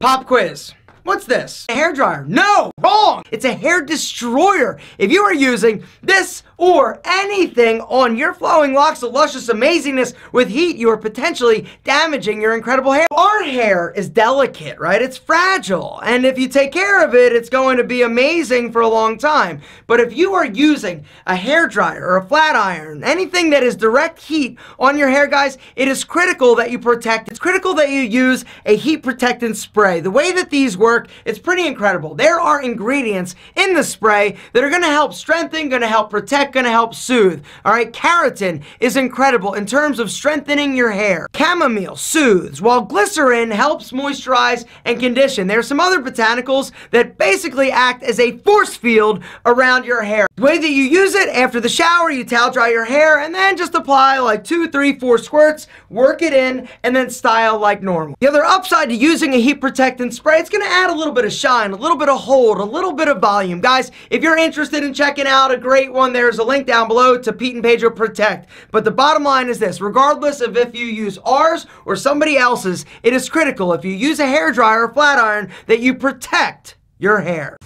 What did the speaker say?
Pop quiz. What's this? A hair dryer? No, wrong. It's a hair destroyer. If you are using this or anything on your flowing locks of luscious amazingness with heat, you are potentially damaging your incredible hair. Our hair is delicate, right? It's fragile. And if you take care of it, it's going to be amazing for a long time. But if you are using a hair dryer or a flat iron, anything that is direct heat on your hair, guys, it is critical that you protect. It's critical that you use a heat protectant spray. The way that these work, it's pretty incredible. There are ingredients in the spray that are going to help strengthen, going to help protect, going to help soothe. All right, keratin is incredible in terms of strengthening your hair. Chamomile soothes, while glycerin helps moisturize and condition. There are some other botanicals that basically act as a force field around your hair. The way that you use it after the shower, you towel dry your hair and then just apply like two, three, four squirts, work it in, and then style like normal. The other upside to using a heat protectant spray, it's gonna add a little bit of shine, a little bit of hold, a little bit of volume. Guys, if you're interested in checking out a great one, there's a link down below to Pete and Pedro Protect. But the bottom line is this, regardless of if you use ours or somebody else's, it is critical if you use a hair dryer or flat iron that you protect your hair.